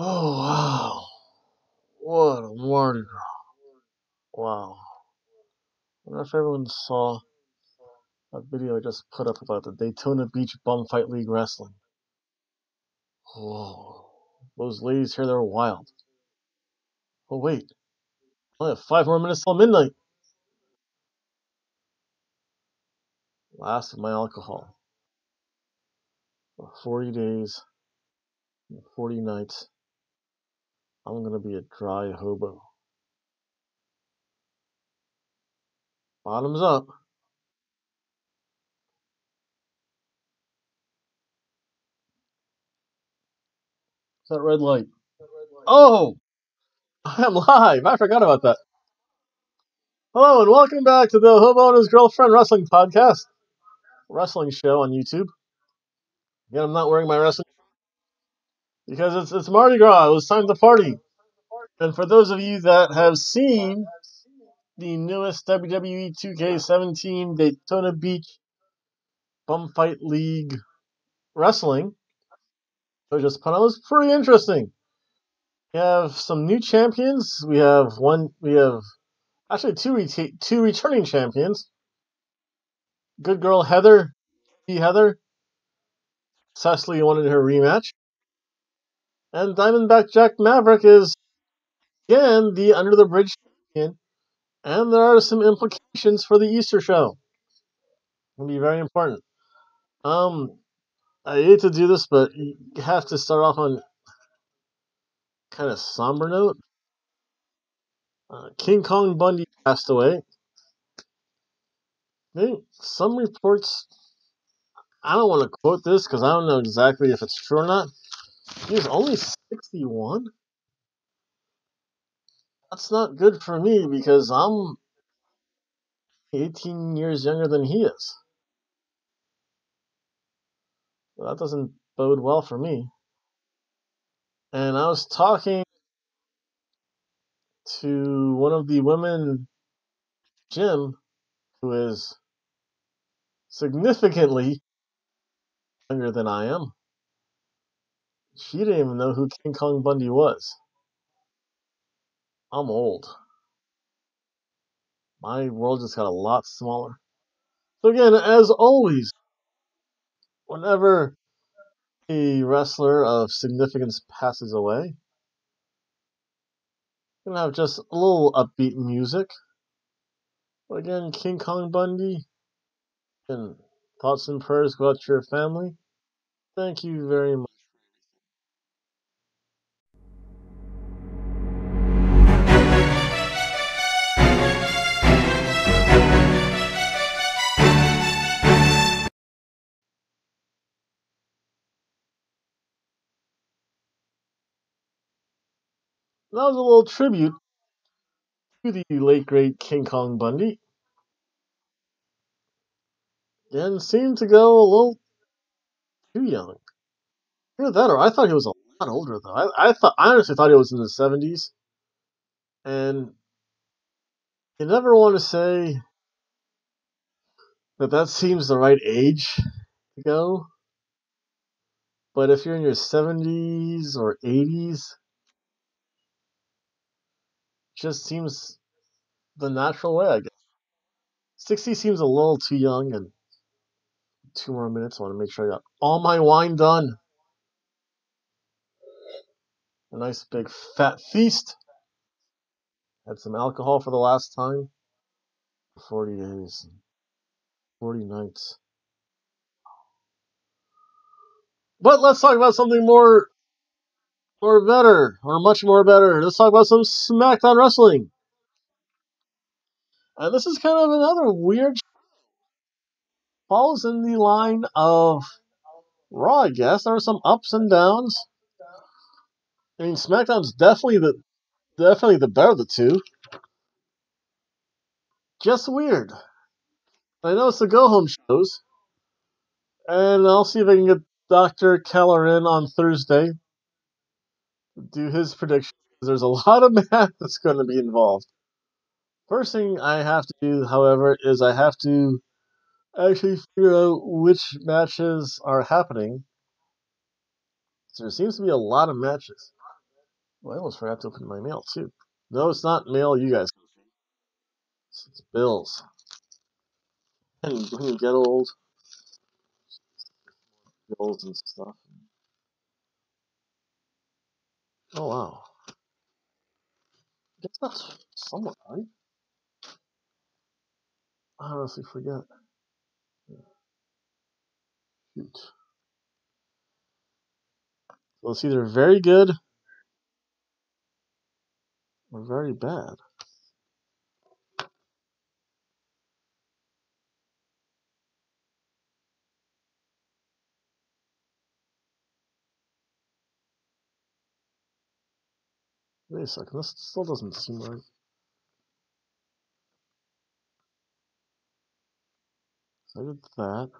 Oh wow. What a Gras. Wow. I wonder if everyone saw that video I just put up about the Daytona Beach Bumfight League Wrestling. Whoa. Those ladies here, they're wild. Oh wait. Oh, I only have five more minutes till midnight. Last of my alcohol. 40 days, 40 nights. I'm gonna be a dry hobo. Bottoms up. Is that red light? Oh! I'm live! I forgot about that. Hello and welcome back to the Hobo and His Girlfriend Wrestling Podcast. Wrestling show on YouTube. Again, I'm not wearing my wrestling because it's it's Mardi Gras. It was time to party. And for those of you that have seen the newest WWE 2K17 Daytona Beach Bum Fight League Wrestling, so just put on was pretty interesting. We have some new champions. We have one. We have actually two reta- two returning champions. Good girl Heather, T. Heather. Cecily wanted her rematch, and Diamondback Jack Maverick is again the under the bridge champion. And there are some implications for the Easter show. It'll be very important. Um, I hate to do this, but you have to start off on kind of somber note. Uh, King Kong Bundy passed away. I think some reports. I don't want to quote this because I don't know exactly if it's true or not. He only 61. That's not good for me because I'm 18 years younger than he is. Well, that doesn't bode well for me. And I was talking to one of the women, Jim, who is significantly younger than I am. She didn't even know who King Kong Bundy was. I'm old. My world just got a lot smaller. So again, as always, whenever a wrestler of significance passes away, we're gonna have just a little upbeat music. But again, King Kong Bundy, and thoughts and prayers go out to your family. Thank you very much. That was a little tribute to the late great King Kong Bundy. And seemed to go a little too young. Either that or I thought he was a lot older though. I, I thought I honestly thought he was in the seventies. And you never want to say that that seems the right age to go. But if you're in your 70s or 80s, just seems the natural way, I guess. 60 seems a little too young, and two more minutes. I want to make sure I got all my wine done. A nice big fat feast. Had some alcohol for the last time. 40 days, 40 nights. But let's talk about something more, more better, or much more better. Let's talk about some SmackDown wrestling. And this is kind of another weird falls in the line of Raw, I guess. There were some ups and downs. I mean, SmackDown's definitely the definitely the better of the two. Just weird. I know it's the go home shows, and I'll see if I can get Dr. Keller in on Thursday do his predictions. There's a lot of math that's going to be involved. First thing I have to do, however, is I have to actually figure out which matches are happening. So there seems to be a lot of matches. Well, I almost forgot to open my mail too. No, it's not mail. You guys. It's bills. And you get old, bills and stuff. Oh wow. I guess that's somewhat right. I honestly forget. Shoot. So it's either very good or very bad. Wait a second, this still doesn't seem right. So I did that.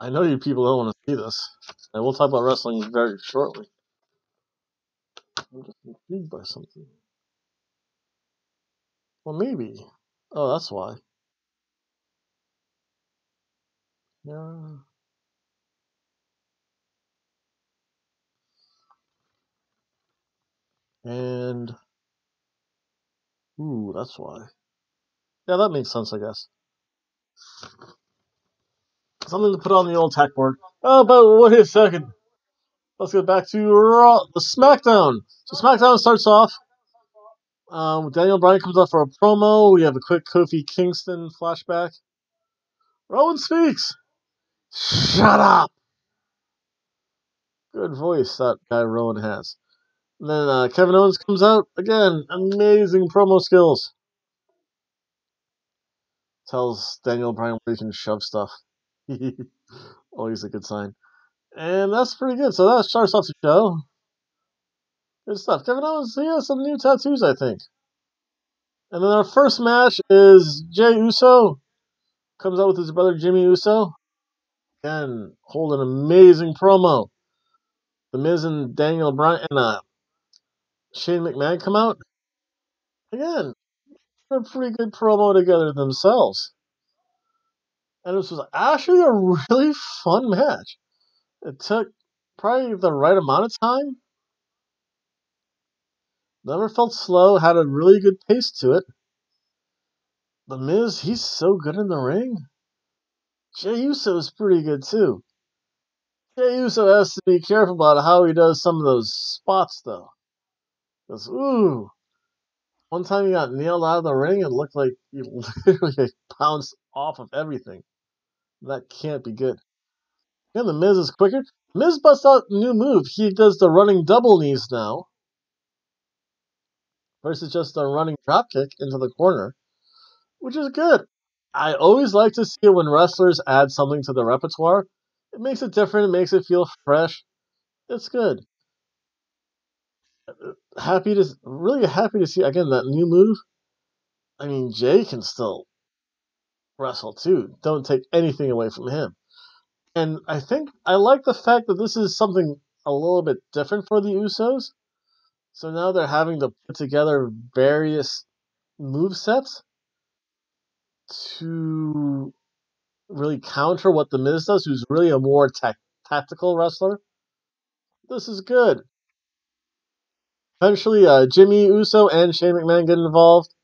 I know you people don't want to see this, and we'll talk about wrestling very shortly. I'm just intrigued by something. Well, maybe. Oh, that's why. Yeah. And ooh, that's why. Yeah, that makes sense, I guess. Something to put on the old tech board. Oh, but wait a second. Let's get back to Raw, the SmackDown. So SmackDown starts off. Um, Daniel Bryan comes up for a promo. We have a quick Kofi Kingston flashback. Rowan speaks. Shut up. Good voice that guy Rowan has. And then uh, Kevin Owens comes out again. Amazing promo skills. Tells Daniel Bryan where he can shove stuff. Always a good sign. And that's pretty good. So that starts off the show. Good stuff. Kevin Owens, he has some new tattoos, I think. And then our first match is Jey Uso comes out with his brother Jimmy Uso. Again, hold an amazing promo. The Miz and Daniel Bryan and uh, Shane McMahon come out. Again, a pretty good promo together themselves. And this was actually a really fun match. It took probably the right amount of time. Never felt slow, had a really good pace to it. The Miz, he's so good in the ring. Jey Uso is pretty good too. Jey Uso has to be careful about how he does some of those spots though. Because, ooh, one time he got nailed out of the ring and looked like he literally bounced off of everything. That can't be good. And the Miz is quicker. Miz busts out a new move. He does the running double knees now. Versus just a running drop kick into the corner. Which is good. I always like to see it when wrestlers add something to the repertoire. It makes it different, it makes it feel fresh. It's good. Uh, uh, Happy to really happy to see again that new move. I mean Jey can still wrestle too. Don't take anything away from him. And I think I like the fact that this is something a little bit different for the Usos. So now they're having to put together various move sets to really counter what the Miz does, who's really a more ta- tactical wrestler. This is good. Eventually, uh, Jimmy Uso and Shane McMahon get involved.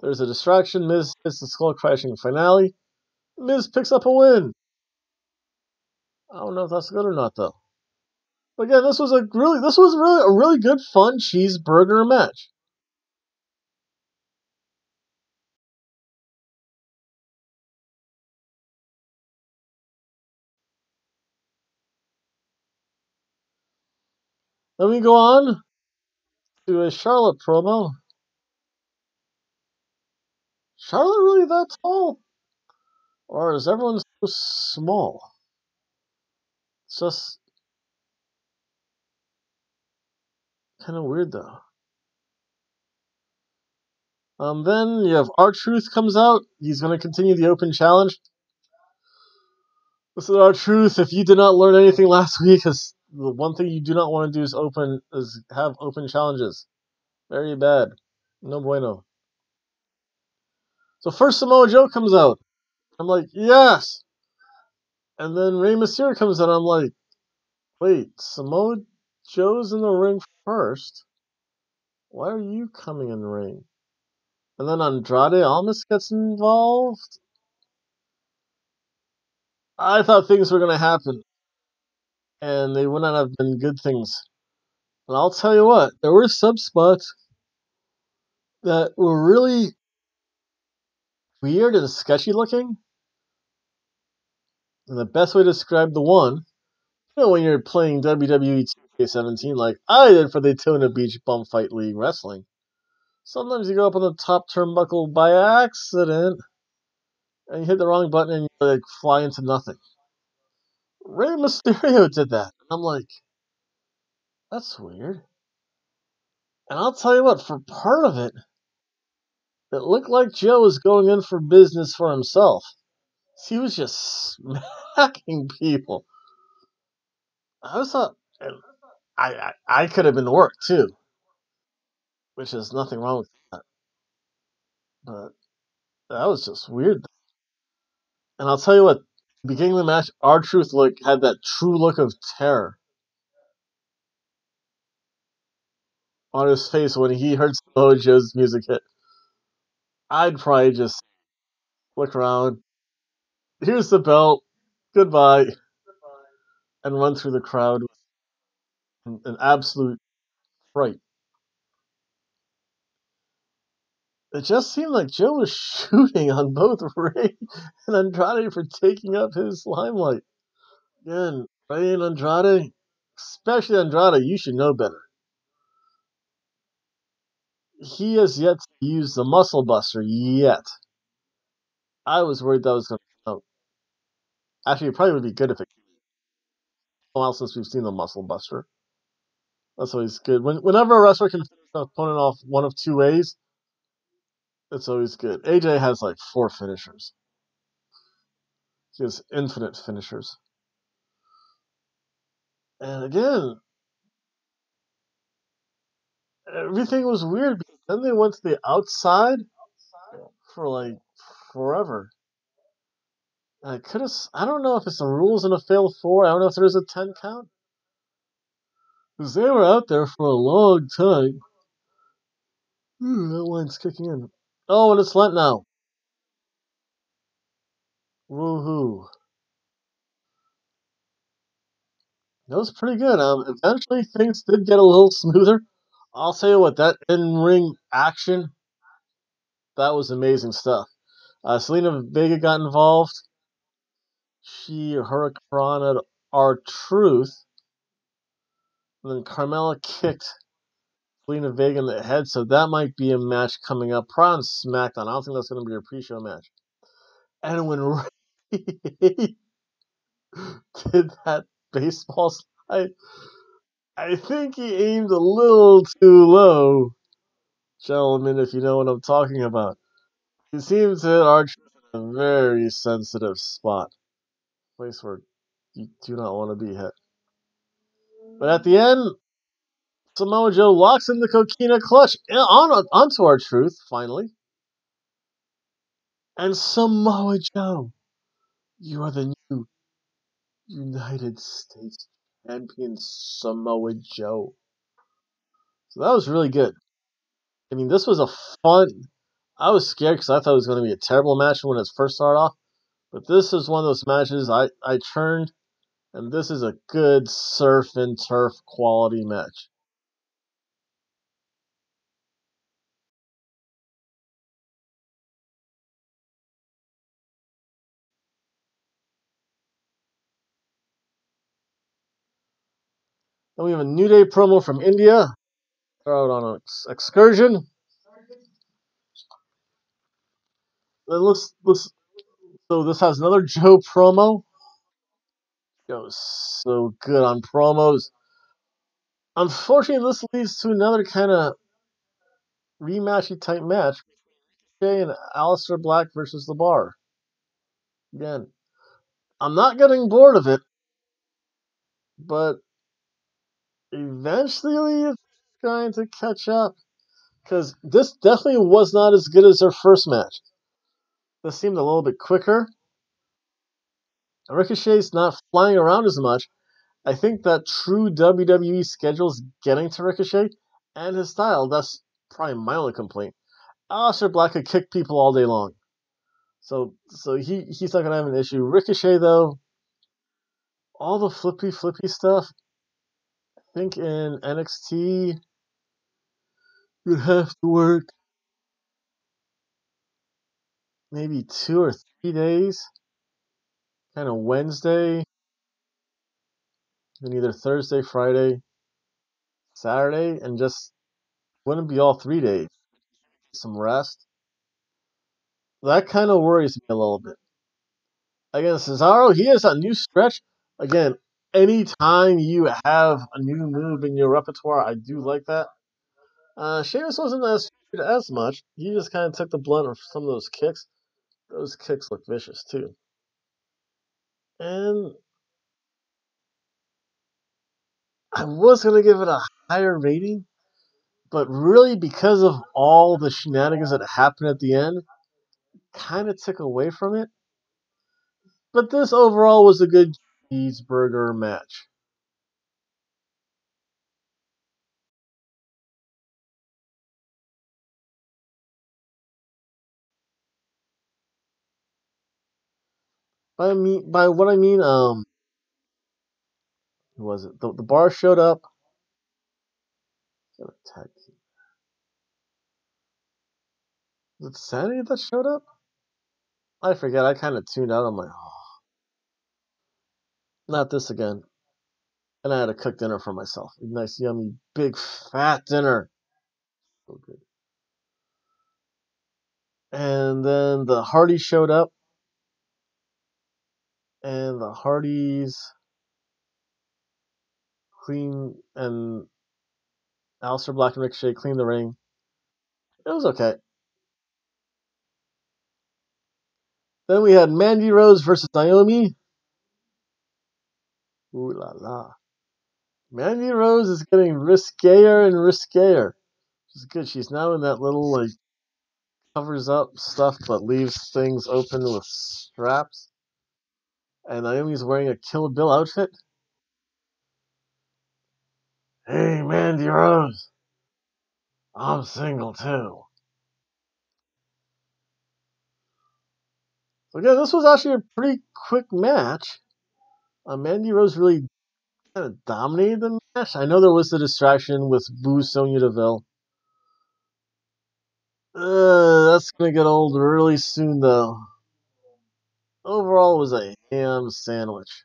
There's a distraction. Miz hits the Skull Crushing Finale. Miz picks up a win. I don't know if that's good or not though. But again, this was a really this was really a really good fun cheeseburger match. Then we go on to a Charlotte promo. Charlotte really that tall? Or is everyone so small? It's just kind of weird though. Um, then you have R-Truth comes out. He's going to continue the open challenge. Listen, R-Truth. If you did not learn anything last week, is the one thing you do not want to do is open is have open challenges. Very bad. No bueno. So first Samoa Joe comes out. I'm like, yes. And then Rey Mysterio comes out. I'm like, Wait, Samoa Joe's in the ring first. Why are you coming in the ring? And then Andrade Almas gets involved? I thought things were going to happen. And they would not have been good things. And I'll tell you what, there were some spots that were really weird and sketchy looking. And the best way to describe the one, you know, when you're playing WWE 2K17 like I did for the Daytona Beach Bum Fight League Wrestling, sometimes you go up on the top turnbuckle by accident and you hit the wrong button and you like fly into nothing. Rey Mysterio did that. I'm like, that's weird. And I'll tell you what, for part of it, it looked like Joe was going in for business for himself. He was just smacking people. I was thought, I, I, I could have been worked too, which is nothing wrong with that. But that was just weird. And I'll tell you what, beginning the match, R-Truth look had that true look of terror on his face when he heard Mojo's music hit. I'd probably just look around. Here's the belt. Goodbye. And run through the crowd with an absolute fright. It just seemed like Joe was shooting on both Rey and Andrade for taking up his limelight. Again, Rey and Andrade, especially Andrade, you should know better. He has yet to use the muscle buster yet. I was worried that was going to come. Actually, it probably would be good if it a while since we've seen the muscle buster. That's always good. When, whenever a wrestler can finish an opponent off one of two ways, it's always good. AJ has like four finishers. He has infinite finishers. And again, everything was weird because then they went to the outside for like forever. I could have. I don't know if it's the rules in a fatal four. I don't know if there's a ten count. Because they were out there for a long time. Ooh, that line's kicking in. Oh, and it's Lent now. Woohoo. That was pretty good. Um, eventually things did get a little smoother. I'll tell you what, that in-ring action, that was amazing stuff. Uh, Zelina Vega got involved. She hurricaned R-Truth. And then Carmella kicked Zelina Vega in the head, so that might be a match coming up. Probably on SmackDown. I don't think that's going to be a pre-show match. And when Rey did that baseball slide, I think he aimed a little too low, gentlemen, if you know what I'm talking about. He seems to hit Archer in a very sensitive spot, place where you do not want to be hit. But at the end, Samoa Joe locks in the Coquina clutch eh, on, onto R-Truth, finally. And Samoa Joe, you are the new United States champion, Samoa Joe. So that was really good. I mean, this was a fun. I was scared because I thought it was going to be a terrible match when it first started off. But this is one of those matches I, I turned, and this is a good surf and turf quality match. Then we have a New Day promo from India. They're out on an ex- excursion. Then let's, let's, so this has another Joe promo. Goes so good on promos. Unfortunately, this leads to another kind of rematchy type match. Ricochet and Aleister Black versus The Bar. Again, I'm not getting bored of it, but eventually it's going to catch up. Because this definitely was not as good as their first match. This seemed a little bit quicker. Ricochet's not flying around as much. I think that true WWE schedule is getting to Ricochet and his style. That's probably my only complaint. Aleister Black could kick people all day long. So so he he's not gonna have an issue. Ricochet though, all the flippy flippy stuff. Think in NXT you'd have to work maybe two or three days. Kind of Wednesday, and either Thursday, Friday, Saturday, and just wouldn't be all three days. Some rest. That kind of worries me a little bit. Again, Cesaro, he has a new stretch. Again, anytime you have a new move in your repertoire, I do like that. Uh, Sheamus wasn't as as much. He just kind of took the blunt of some of those kicks. Those kicks look vicious too. And I was gonna give it a higher rating, but really because of all the shenanigans that happened at the end, kind of took away from it. But this overall was a good cheeseburger match. By me, by what I mean, um, who was it? The, the bar showed up. Was it Sanity that showed up? I forget. I kind of tuned out. I'm like, not this again. And I had to cook dinner for myself. A nice, yummy, big, fat dinner. So good. And then the Hardy showed up. And the Hardys clean and Aleister Black and Ricochet cleaned the ring. It was okay. Then we had Mandy Rose versus Naomi. Ooh la la. Mandy Rose is getting riskier and riskier. She's good. She's now in that little like covers up stuff but leaves things open with straps. And Naomi's wearing a Kill Bill outfit. Hey, Mandy Rose. I'm single too. So again, this was actually a pretty quick match. Uh, Mandy Rose really kind of dominated the match. I know there was a distraction with Boo Sonya Deville. Uh, that's gonna get old really soon, though. Overall, it was a ham sandwich.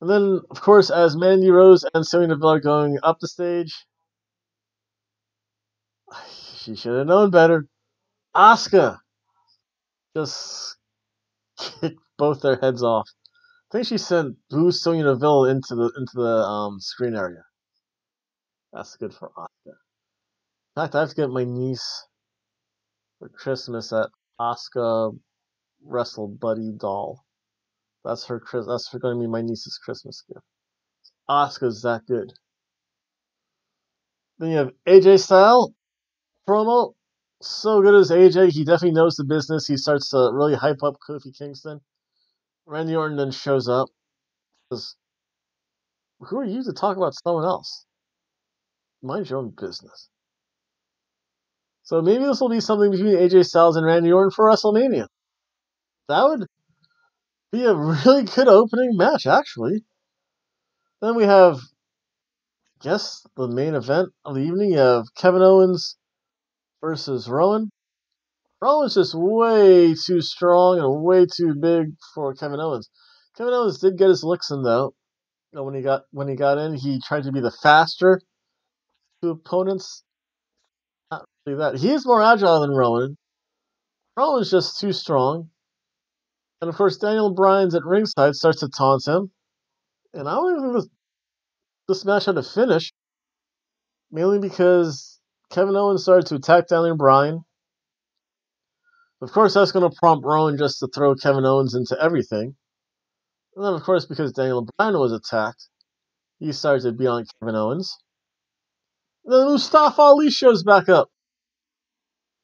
And then, of course, as Mandy Rose and Sonya Deville are going up the stage, she should have known better. Asuka just kicked both their heads off. I think she sent Blue Sonya Deville into the into the um, screen area. That's good for Asuka. In fact, I have to get my niece for Christmas that Asuka Wrestle Buddy doll. That's her. Chris that's going to be my niece's Christmas gift. Asuka's that good. Then you have AJ Styles promo. So good as AJ, he definitely knows the business. He starts to really hype up Kofi Kingston. Randy Orton then shows up. Says, Who are you to talk about someone else? Mind your own business. So maybe this will be something between AJ Styles and Randy Orton for WrestleMania. That would be a really good opening match, actually. Then we have, I guess, the main event of the evening. You have Kevin Owens versus Rowan. Rowan's just way too strong and way too big for Kevin Owens. Kevin Owens did get his licks in though. when he got when he got in, he tried to be the faster to opponents. Not really that. He is more agile than Rowan. Rowan's just too strong. And of course, Daniel Bryan's at ringside starts to taunt him. And I don't even think this, this match had to finish. Mainly because Kevin Owens started to attack Daniel Bryan. Of course, that's going to prompt Rowan just to throw Kevin Owens into everything. And then, of course, because Daniel Bryan was attacked, he started to be on Kevin Owens. Then Mustafa Ali shows back up.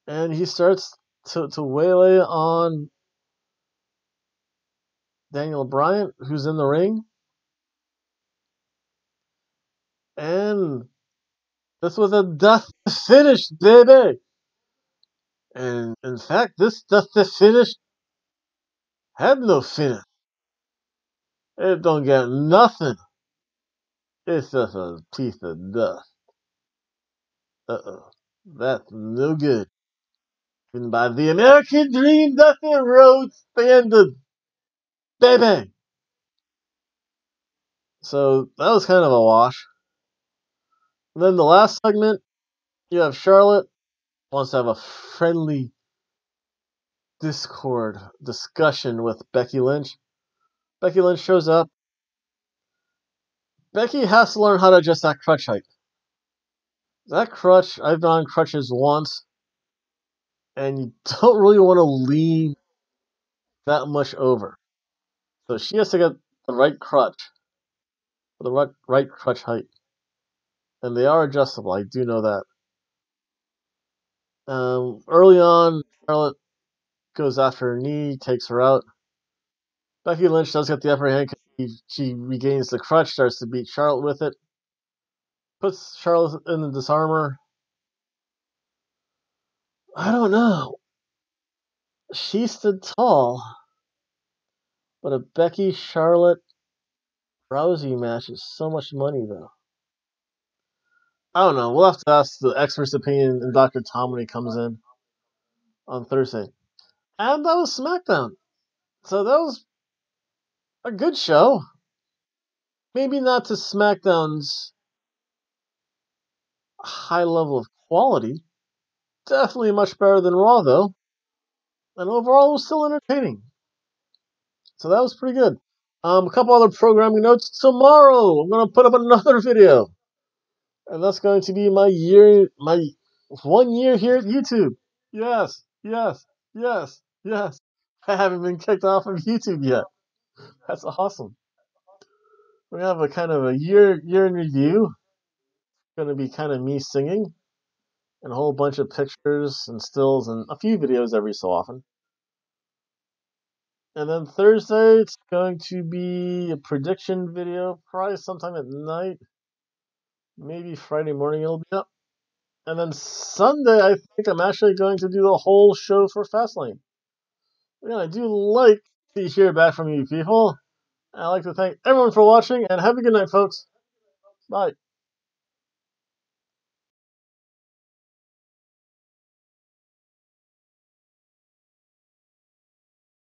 And he starts to, to waylay on Daniel Bryan, who's in the ring. And this was a Dusty finish, baby. And in fact, this Dusty finish had no finish. It don't get nothing. It's just a piece of dust. Uh oh. That's no good. And by the American Dream, Dusty Rhodes standard. Baby! So that was kind of a wash. And then the last segment, you have Charlotte wants to have a friendly Discord discussion with Becky Lynch. Becky Lynch shows up. Becky has to learn how to adjust that crutch height. That crutch, I've been on crutches once, and you don't really want to lean that much over. So she has to get the right crutch, the right, right crutch height. And they are adjustable, I do know that. Um, early on, Charlotte goes after her knee, takes her out. Becky Lynch does get the upper hand. She, she regains the crutch, starts to beat Charlotte with it. Puts Charlotte in the disarmer. I don't know. She stood tall, but a Becky Charlotte Rousey match is so much money, though. I don't know. We'll have to ask the expert's opinion and Dr. Tom when he comes in on Thursday. And that was SmackDown. So that was a good show. Maybe not to SmackDown's high level of quality. Definitely much better than Raw, though. And overall, it was still entertaining. So that was pretty good. Um, a couple other programming notes. Tomorrow, I'm going to put up another video. And that's going to be my year, my one year here at YouTube. Yes, yes, yes, yes. I haven't been kicked off of YouTube yet. That's awesome. We have a kind of a year year in review. It's going to be kind of me singing, and a whole bunch of pictures and stills and a few videos every so often. And then Thursday, it's going to be a prediction video, probably sometime at night. Maybe Friday morning it'll be up. And then Sunday, I think I'm actually going to do the whole show for Fastlane. Again, I do like to hear back from you people. I'd like to thank everyone for watching, and have a good night, folks. Bye.